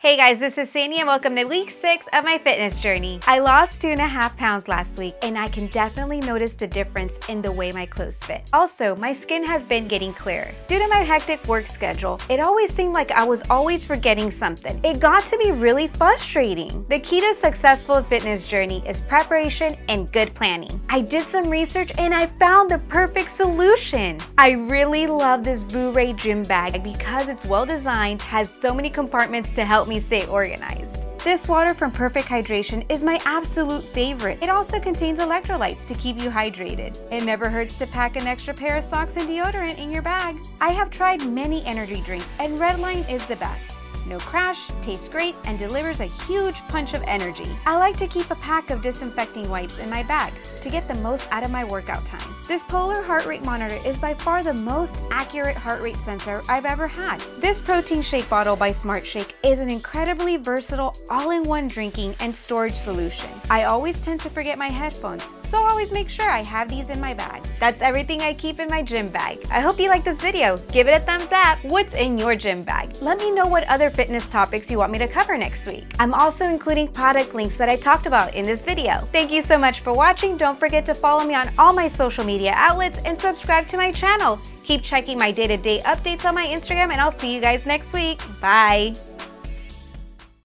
Hey guys, this is Sandy and welcome to week six of my fitness journey. I lost two and a half pounds last week and I can definitely notice the difference in the way my clothes fit. Also, my skin has been getting clearer. Due to my hectic work schedule, it always seemed like I was always forgetting something. It got to be really frustrating. The key to a successful fitness journey is preparation and good planning. I did some research and I found the perfect solution. I really love this Vooray gym bag because it's well designed, has so many compartments to help me stay organized. This water from Perfect Hydration is my absolute favorite. It also contains electrolytes to keep you hydrated. It never hurts to pack an extra pair of socks and deodorant in your bag. I have tried many energy drinks and Redline is the best. No crash, tastes great, and delivers a huge punch of energy. I like to keep a pack of disinfecting wipes in my bag to get the most out of my workout time. This Polar heart rate monitor is by far the most accurate heart rate sensor I've ever had. This protein shake bottle by Smart Shake is an incredibly versatile all-in-one drinking and storage solution. I always tend to forget my headphones, so I always make sure I have these in my bag. That's everything I keep in my gym bag. I hope you like this video. Give it a thumbs up. What's in your gym bag? Let me know what other fitness topics you want me to cover next week. I'm also including product links that I talked about in this video. Thank you so much for watching. Don't forget to follow me on all my social media outlets and subscribe to my channel. Keep checking my day-to-day -day updates on my Instagram and I'll see you guys next week. Bye!